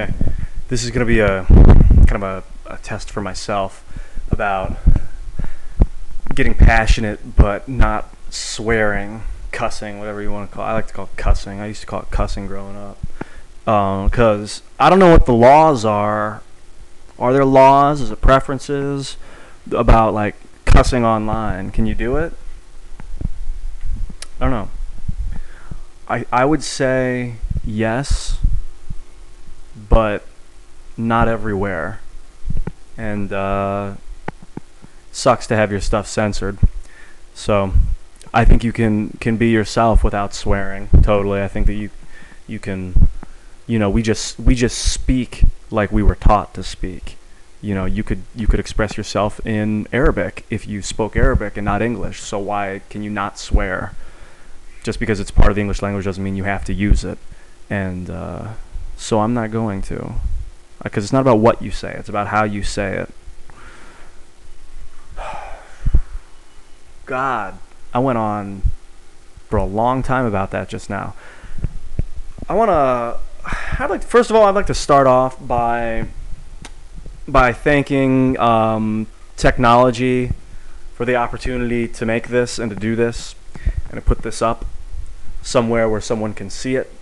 Okay, this is gonna be a kind of a, a test for myself about getting passionate but not swearing, cussing, whatever you want to call. it. I like to call it cussing. I used to call it cussing growing up um, because I don't know what the laws are. Are there laws? Is it preferences about like cussing online? Can you do it? I don't know. I I would say yes, but not everywhere. And uh, sucks to have your stuff censored. So I think you can can be yourself without swearing. Totally. I think that you you can you know, we just we just speak like we were taught to speak. You know, you could you could express yourself in Arabic if you spoke Arabic and not English. So why can you not swear? Just because it's part of the English language doesn't mean you have to use it. And uh, so I'm not going to, because it's not about what you say; it's about how you say it. God, I went on for a long time about that just now. I want to. I'd like. First of all, I'd like to start off by by thanking um, technology for the opportunity to make this and to do this and to put this up somewhere where someone can see it,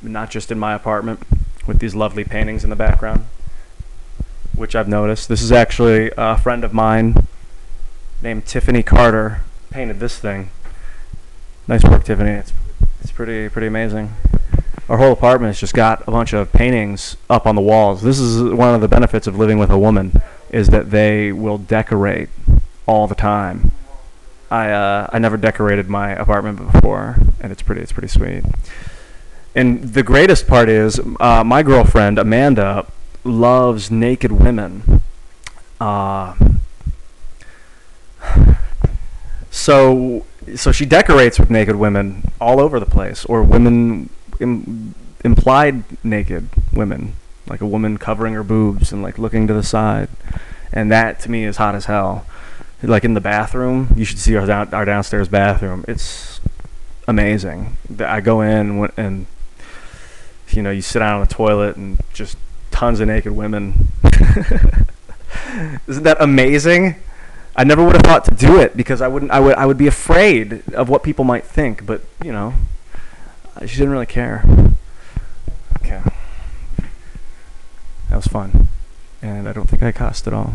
not just in my apartment with these lovely paintings in the background, which I've noticed. This is actually a friend of mine named Tiffany Carter painted this thing. Nice work, Tiffany. It's it's pretty pretty amazing. Our whole apartment has just got a bunch of paintings up on the walls. This is one of the benefits of living with a woman is that they will decorate all the time. I uh, I never decorated my apartment before, and it's pretty it's pretty sweet. And the greatest part is uh, my girlfriend Amanda loves naked women. Uh, so so she decorates with naked women all over the place, or women Im- implied naked women, like a woman covering her boobs and like looking to the side, and that to me is hot as hell. Like in the bathroom, you should see our down, our downstairs bathroom. It's amazing. I go in and you know you sit down on the toilet and just tons of naked women. Isn't that amazing? I never would have thought to do it because I wouldn't. I would. I would be afraid of what people might think. But you know, she didn't really care. Okay, that was fun, and I don't think I cussed at all.